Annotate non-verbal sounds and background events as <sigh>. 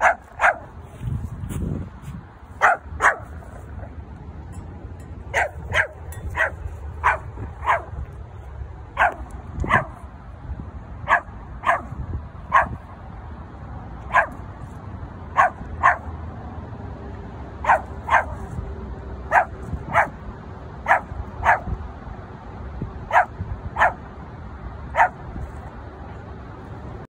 Yeah. <laughs>